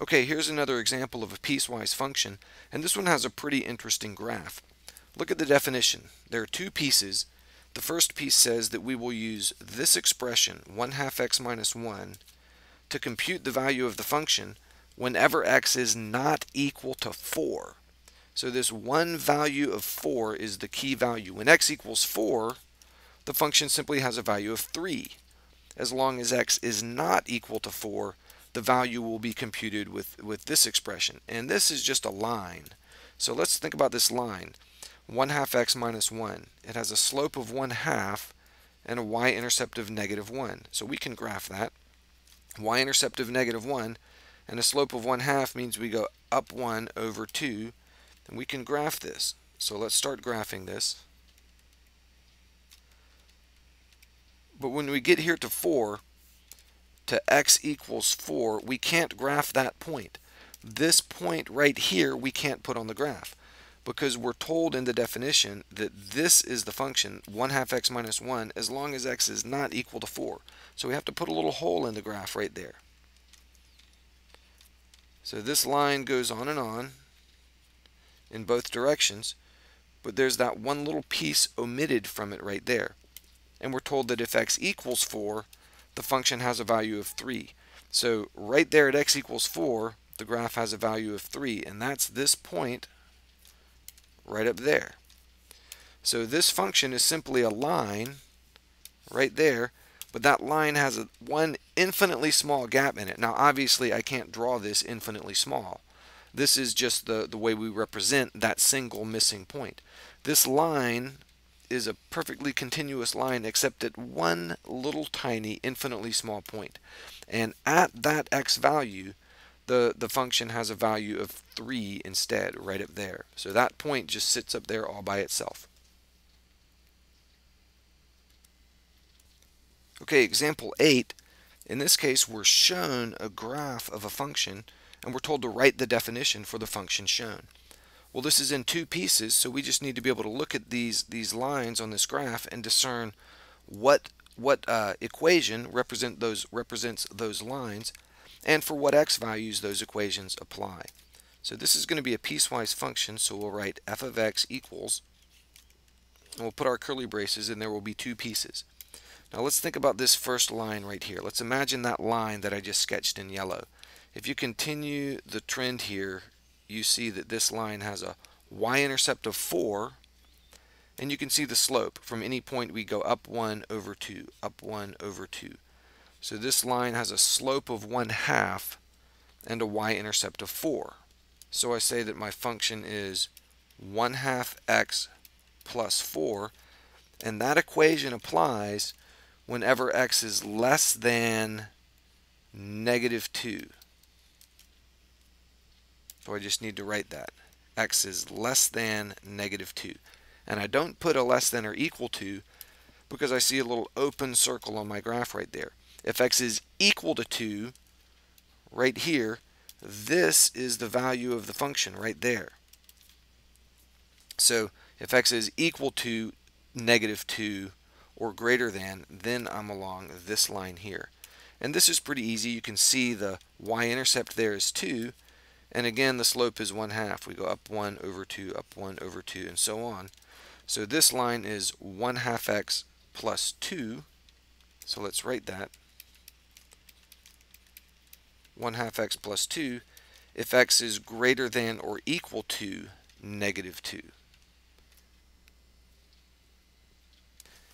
Okay, here's another example of a piecewise function, and this one has a pretty interesting graph. Look at the definition. There are two pieces. The first piece says that we will use this expression, 1 half x minus 1, to compute the value of the function whenever x is not equal to 4. So this one value of 4 is the key value. When x equals 4, the function simply has a value of 3. As long as x is not equal to 4, the value will be computed with, with this expression. And this is just a line. So let's think about this line. 1 half x minus 1. It has a slope of 1 half and a y-intercept of negative 1. So we can graph that. y-intercept of negative 1 and a slope of 1 half means we go up 1 over 2 and we can graph this. So let's start graphing this. But when we get here to 4, to x equals 4, we can't graph that point. This point right here we can't put on the graph because we're told in the definition that this is the function 1 half x minus 1 as long as x is not equal to 4. So we have to put a little hole in the graph right there. So this line goes on and on in both directions, but there's that one little piece omitted from it right there. And we're told that if x equals 4, the function has a value of 3. So right there at x equals 4, the graph has a value of 3, and that's this point right up there. So this function is simply a line right there, but that line has a, one infinitely small gap in it. Now obviously I can't draw this infinitely small. This is just the, the way we represent that single missing point. This line is a perfectly continuous line except at one little tiny infinitely small point. And at that x value, the, the function has a value of 3 instead, right up there. So that point just sits up there all by itself. Okay, example 8. In this case, we're shown a graph of a function, and we're told to write the definition for the function shown. Well, this is in two pieces, so we just need to be able to look at these, these lines on this graph and discern what, what uh, equation represent those, represents those lines and for what x values those equations apply. So this is going to be a piecewise function, so we'll write f of x equals, and we'll put our curly braces, and there will be two pieces. Now let's think about this first line right here. Let's imagine that line that I just sketched in yellow. If you continue the trend here you see that this line has a y-intercept of 4 and you can see the slope from any point we go up 1 over 2 up 1 over 2 so this line has a slope of 1 half and a y-intercept of 4 so I say that my function is 1 half x plus 4 and that equation applies whenever x is less than negative 2 so I just need to write that. x is less than negative 2. And I don't put a less than or equal to because I see a little open circle on my graph right there. If x is equal to 2, right here, this is the value of the function right there. So if x is equal to negative 2 or greater than, then I'm along this line here. And this is pretty easy. You can see the y-intercept there is 2, and again, the slope is 1 half. We go up 1 over 2, up 1 over 2, and so on. So this line is 1 half x plus 2. So let's write that. 1 half x plus 2 if x is greater than or equal to negative 2.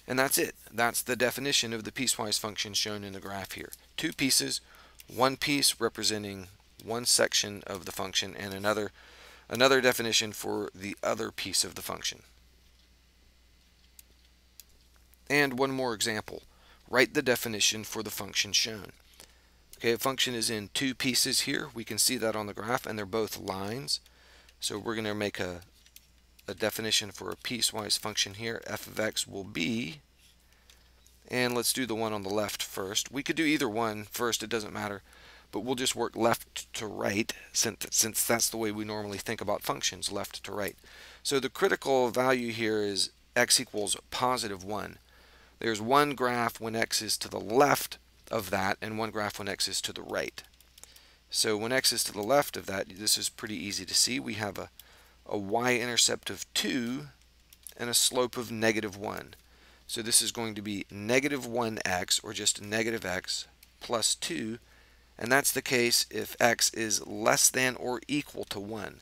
And that's it. That's the definition of the piecewise function shown in the graph here. Two pieces, one piece representing one section of the function and another another definition for the other piece of the function. And one more example. Write the definition for the function shown. Okay, a function is in two pieces here. We can see that on the graph, and they're both lines. So we're going to make a, a definition for a piecewise function here. f of x will be, and let's do the one on the left first. We could do either one first, it doesn't matter but we'll just work left to right since, since that's the way we normally think about functions, left to right. So the critical value here is x equals positive 1. There's one graph when x is to the left of that and one graph when x is to the right. So when x is to the left of that, this is pretty easy to see. We have a, a y-intercept of 2 and a slope of negative 1. So this is going to be negative 1x, or just negative x, plus 2, and that's the case if x is less than or equal to 1.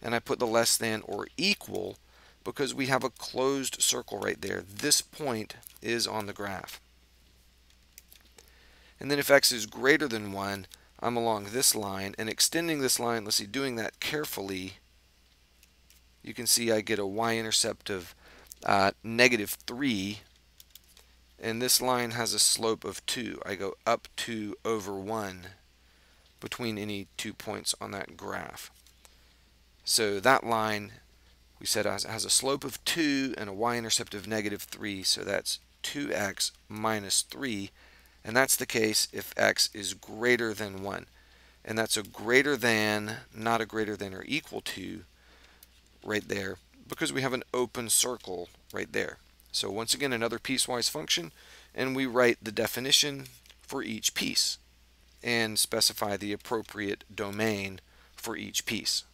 And I put the less than or equal because we have a closed circle right there. This point is on the graph. And then if x is greater than 1, I'm along this line, and extending this line, let's see, doing that carefully, you can see I get a y-intercept of uh, negative 3, and this line has a slope of 2. I go up 2 over 1 between any two points on that graph. So that line, we said, has, a slope of 2 and a y-intercept of negative 3, so that's 2x minus 3, and that's the case if x is greater than 1. And that's a greater than, not a greater than or equal to, right there, because we have an open circle right there. So once again, another piecewise function, and we write the definition for each piece and specify the appropriate domain for each piece.